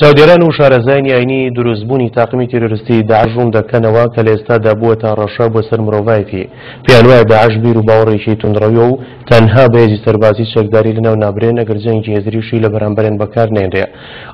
چاودێران و شارەزایانی ئاینی دروستبوونی تاقمی تیرۆرستی داعش ڕوون دەکەنەوە کە لە ئێستادا بووەتە ڕەشە بۆ سەر مرۆڤایەتی، پێیانوایە داعش بیر و باوەڕێکی توندڕەویە و تەنها بە هێزی سەربازی چەکداری لەناو نابرێن ئەگەر جەنگی هزریشی لە بەرامبەرێن بەکار نێنرێ.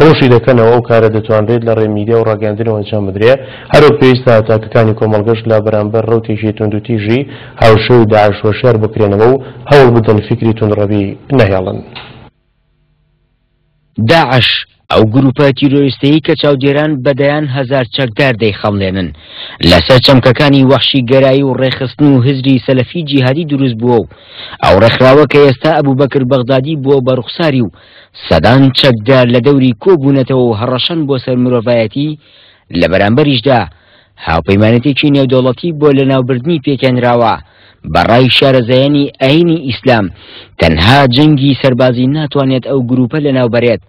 ڕوونشی دەکەنەوە ئەو کارە دەتوانرێت لە ڕێ میدیا و ڕاگەیاندنەوە ئەنجام بدرێ، هەروەک پێویستە ئەتاکەکانی کۆمەڵگەش لە بەرامبەر ڕەوتێکی توندوتیژی هاوشێوەی داعش هۆشیار بکرێنەوە و هەوڵ بدەن فیکری توندڕەوی نەهێڵن. داعش، ئەو گرووپە تیرۆریستەی کە چاودێران بە دەیان هەزار چەکدار دەیخەمڵێنن، لەسەر چەمکەکانی وەحشیگەرایی و ڕێکخستن و هزری سەلەفی جیهادی دروست بووە و ئەو ڕێکخراوە کە ئێستا ئەبوبەکر بەغدادی بووە بە ڕوخساری و سەدان چەکدار لە دەوری کۆ بوونەتەوە و هەڕەشەن بۆ سەر مرۆڤایەتی لە بەرامبەریشدا هاوپەیمانێتێکی نێودەوڵەتی بۆ لەناوبردنی پێکهێنراوە، بەڕای شارەزایانی ئایینی ئیسلام تەنها جەنگی سەربازی ناتوانێت ئەو گرووپە لەناوبەرێت،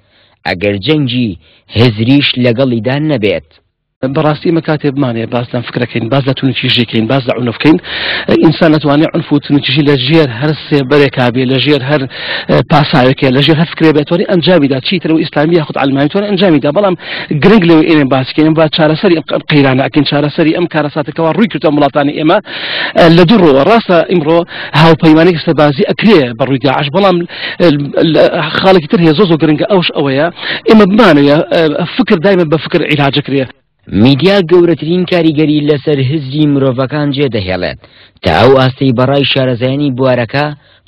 ئەگەر جەنگی هزریش لەگەڵیدا نەبێت. بەڕاستی ئێمە کاتێ بمانەیە باس لەم فکرە کەین، باس لە تونوتیژی کەین، باس لە عونف کەین، ئینسان ئەتوانێ عونف و تونوتیژی لەژێر هەر سێبەرێکا بێ، لەژێر هەر پاساوێکە لەژێر هەر فکرێ بێتوانانی ئەنجامیدا چیتر و ئیسلامی یاخود ئەلمانیتوان ئەنجامیدا بەڵام گرنگ لەوە ئێمە باسکەین با چارەسەری ئەم قەیرانە ئەکەین چارەسەری ئەم کارەساتەکەەوە ڕووی کردە وڵاتانی ئێمە لە دوو ڕۆوە ڕاستە ئیمڕۆ هاوپەیمانێک سەبازی ئەکرێ بە ڕووی داعش بەڵام خاڵێکی تر هێ زۆ زۆ گرنگە ئەوش ئەوەیە ئێمە بمانەیە فکر دایمە بە فکر عیلاجەکرێ میدیا گەورەترین کاریگەری لەسەر هزری مرۆڤەکان جێ دەهێڵێت، تا ئەو ئاستەی بەڕای شارەزایانی بوارەکە،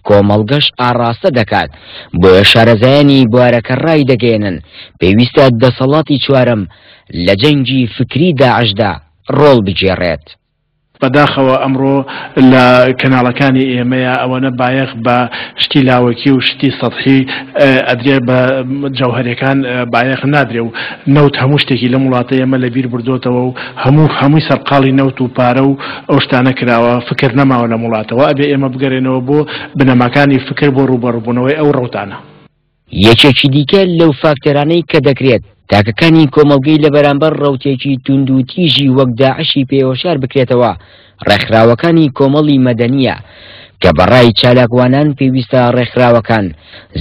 کۆمەڵگەش ئاڕاستە دەکات، بۆیە شارەزایانی بوارەکە ڕایدەگەیەنن، پێویستە دەسەڵاتی چوارەم لە جەنگی فکری داعشدا ڕۆڵ بگێڕێت. بەداخەوە ئەمڕۆ لە کەناڵەکانی ئێمەیا ئەوەنە بایەخ بە شتی لاوەکی و شتی سەتحی ئەدرێ بە جەوهەرەکان بایەخ نادرێ و نەوت هەموو شتێکی لەم وڵاتە ئێمە لە بیر بردۆتەوە و هەموو هەمووی سەرقاڵی نەوت و پارە و ئەو شتانە کراوە فکر نەماوە لەم وڵاتە وە ئەبێ ئێمە بگەرێنەوە بۆ بنەماکانی فکر بۆ ڕووبەڕووبونەوەی ئەو ڕەوتانە. یەکێکی دیکە لەو فاکتەرانەی کە دەکرێت تاکەکانی کۆمەڵگەی لە بەرامبەر ڕەوتێکی توندوتیژی وەک داعشی پێ هۆشیار بکرێتەوە ڕێکخراوەکانی کۆمەڵی مەدەنییە کە بە ڕای چالاکوانان پێویستە ڕێکخراوەکان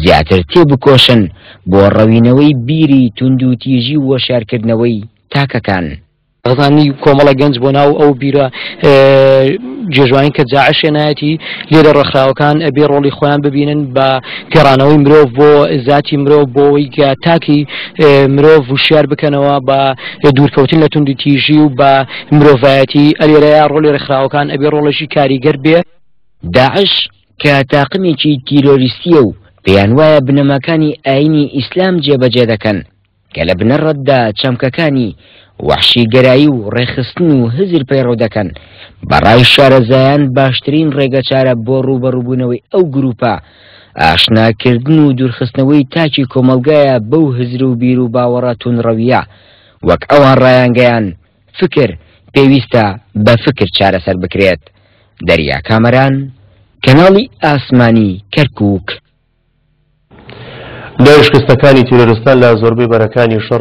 زیاتر تێبکۆشن بۆ ڕەوینەوەی بیری توندوتیژی و هۆشیارکردنەوەی تاکەکان. ڕزانی کۆمەڵە گەنج بۆ ناو ئەو بیرە جێژوانین کە جاعش شێنایەتی لێرە ڕێکخراوەکان ئەبێ ڕۆڵی خۆیان ببینن بە گەڕانەوەی مرۆڤ بۆ زیاتی مرۆڤ بۆەوەی کە تاکی مرۆڤ وشار بکەنەوە بە دوورکەوتن لە توندی تیژی و بە مرۆڤایەتی ئەلێرەیە ڕۆلی ڕێکخراوەکان ئەبێ ڕۆڵێکی کاریگەر بێ داعش کە تاقمێکی تیرۆریستیە و پێیان وایە بنەماکانی ئاینی ئیسلام جێبەجێ دەکەن کە لە بنەڕەتدا چەمکەکانی وەحشیگەرایی و ڕێکخستن و هزر پەیڕەو دەکەن، بە ڕای شارەزایان باشترین ڕێگەچارە بۆ ڕووبەڕووبوونەوەی ئەو گرووپە، ئاشناکردن و دوورخستنەوەی تاکی کۆمەڵگایە بەو هزر و بیروباوەڕە توندڕەوییە، وەک ئەوان ڕایانگەیاند، فکر، پێویستە بە فکر چارەسەر بکرێت. دەریا کامەران، کەناڵی ئاسمانی کەرکووک. دوای شکستەکانی تیرۆرستان لە زۆربەی بەرەکانی شەڕ،